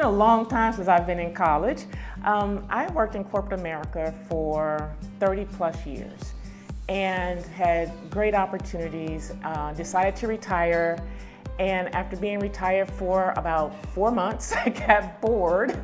a long time since I've been in college. Um, I worked in corporate America for 30 plus years and had great opportunities, uh, decided to retire, and after being retired for about four months, I got bored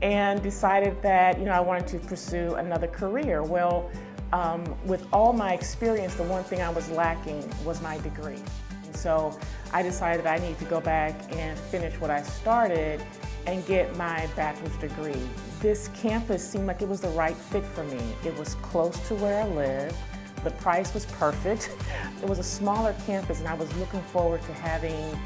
and decided that you know I wanted to pursue another career. Well, um, with all my experience, the one thing I was lacking was my degree. And so I decided I need to go back and finish what I started and get my bachelor's degree. This campus seemed like it was the right fit for me. It was close to where I live. The price was perfect. It was a smaller campus and I was looking forward to having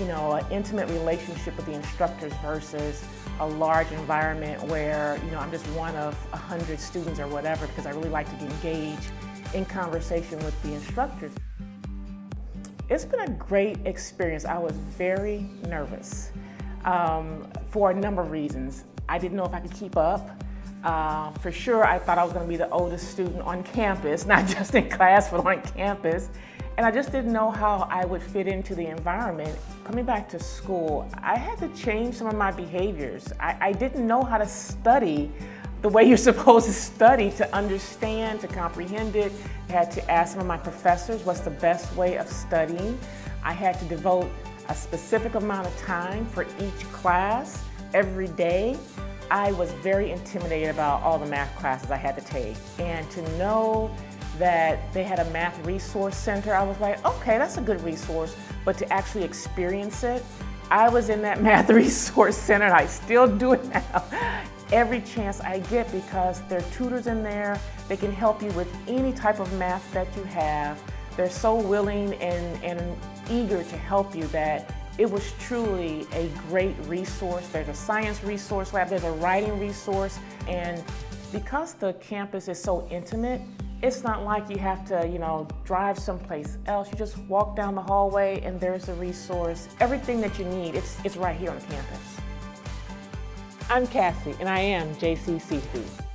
you know, an intimate relationship with the instructors versus a large environment where, you know, I'm just one of a hundred students or whatever because I really like to engage in conversation with the instructors. It's been a great experience. I was very nervous um, for a number of reasons. I didn't know if I could keep up. Uh, for sure, I thought I was going to be the oldest student on campus, not just in class, but on campus. And I just didn't know how I would fit into the environment. Coming back to school, I had to change some of my behaviors. I, I didn't know how to study the way you're supposed to study to understand, to comprehend it. I had to ask some of my professors what's the best way of studying. I had to devote a specific amount of time for each class every day. I was very intimidated about all the math classes I had to take. And to know that they had a math resource center, I was like, okay, that's a good resource. But to actually experience it, I was in that math resource center and I still do it now. Every chance I get because there are tutors in there. They can help you with any type of math that you have. They're so willing and, and eager to help you that it was truly a great resource. There's a science resource lab, there's a writing resource, and because the campus is so intimate, it's not like you have to, you know, drive someplace else. You just walk down the hallway and there's a resource. Everything that you need, it's, it's right here on campus. I'm Cassie, and I am JC Seafood.